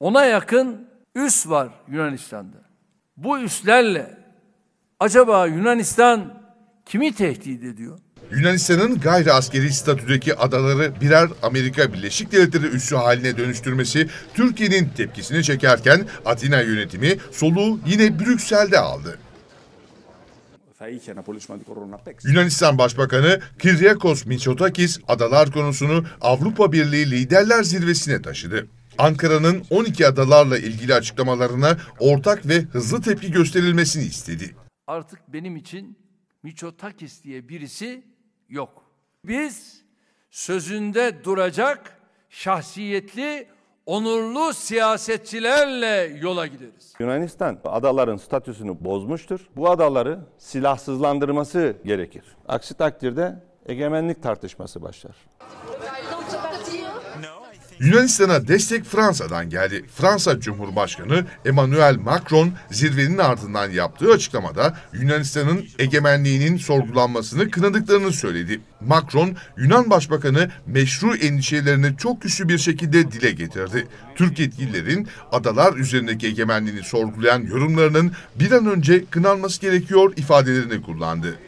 Ona yakın üs var Yunanistan'da. Bu üslerle acaba Yunanistan kimi tehdit ediyor? Yunanistan'ın gayri askeri statüdeki adaları birer Amerika Birleşik Devletleri üssü haline dönüştürmesi Türkiye'nin tepkisini çekerken Atina yönetimi soluğu yine Brüksel'de aldı. Yunanistan Başbakanı Kyriakos Mitsotakis adalar konusunu Avrupa Birliği Liderler Zirvesi'ne taşıdı. Ankara'nın 12 adalarla ilgili açıklamalarına ortak ve hızlı tepki gösterilmesini istedi. Artık benim için Miçotakis diye birisi yok. Biz sözünde duracak şahsiyetli, onurlu siyasetçilerle yola gideriz. Yunanistan adaların statüsünü bozmuştur. Bu adaları silahsızlandırması gerekir. Aksi takdirde egemenlik tartışması başlar. Yunanistan'a destek Fransa'dan geldi. Fransa Cumhurbaşkanı Emmanuel Macron zirvenin ardından yaptığı açıklamada Yunanistan'ın egemenliğinin sorgulanmasını kınadıklarını söyledi. Macron, Yunan Başbakanı meşru endişelerini çok güçlü bir şekilde dile getirdi. Türk yetkililerin adalar üzerindeki egemenliğini sorgulayan yorumlarının bir an önce kınanması gerekiyor ifadelerini kullandı.